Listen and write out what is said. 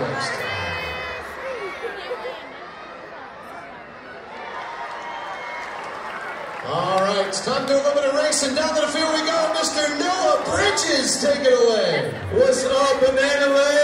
next. All right, it's time to do a little bit of racing. Down to the field we go. Mr. Noah Bridges, take it away. What's up, Banana Land?